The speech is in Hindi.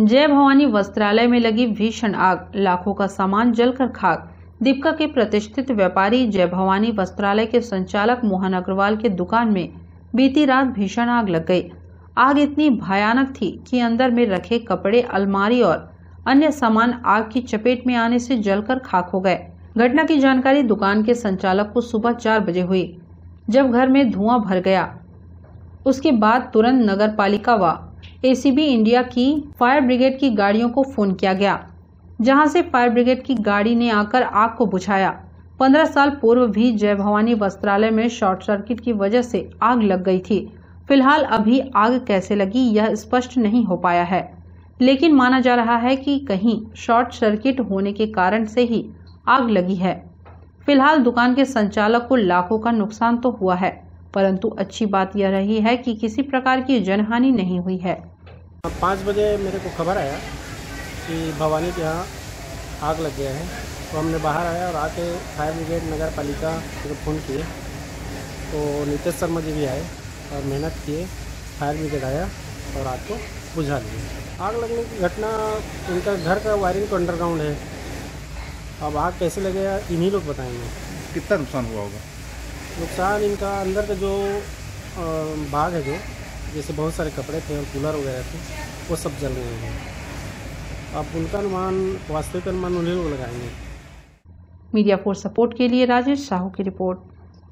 जय भवानी वस्त्रालय में लगी भीषण आग। लाखों का सामान जलकर खाक। दीपका के प्रतिष्ठित व्यापारी जय भवानी वस्त्रालय के संचालक मोहन अग्रवाल के दुकान में बीती रात भीषण आग लग गई। आग इतनी भयानक थी कि अंदर में रखे कपड़े, अलमारी और अन्य सामान आग की चपेट में आने से जलकर खाक हो गए। घटना की जानकारी दुकान के संचालक को सुबह चार बजे हुई, जब घर में धुआँ भर गया। उसके बाद तुरंत नगर पालिका व एसीबी इंडिया की फायर ब्रिगेड की गाड़ियों को फ़ोन किया गया, जहाँ से फायर ब्रिगेड की गाड़ी ने आकर आग को बुझाया। पंद्रह साल पूर्व भी जय भवानी वस्त्रालय में शॉर्ट सर्किट की वजह से आग लग गई थी। फ़िलहाल अभी आग कैसे लगी, यह स्पष्ट नहीं हो पाया है। लेकिन माना जा रहा है कि कहीं शॉर्ट सर्किट होने के कारण से ही आग लगी है। फ़िलहाल दुकान के संचालक को लाखों का नुकसान तो हुआ है। परंतु अच्छी बात यह रही है कि किसी प्रकार की जनहानि नहीं हुई है। पाँच बजे मेरे को खबर आया कि भवानी के यहाँ आग लग गया है। तो हमने बाहर आया और आके फायर ब्रिगेड नगर पालिका को फ़ोन किए तो नीतीश शर्मा जी भी आए और मेहनत किए फायर ब्रिगेड आया और आग को बुझा लिए आग लगने की घटना इनका घर का वायरिंग तो अंडरग्राउंड है। अब आग कैसे लगेगा इन्हीं लोग बताएँगे। कितना नुकसान हुआ होगा? नुकसान इनका अंदर का जो भाग है जो, जैसे बहुत सारे कपड़े थे और कूलर वगैरह थे, वो सब जल रहे हैं। अब उनका अनुमान, वास्तविक अनुमान उन्हें लोग लगाएँगे। मीडिया फोर सपोर्ट के लिए राजेश साहू की रिपोर्ट।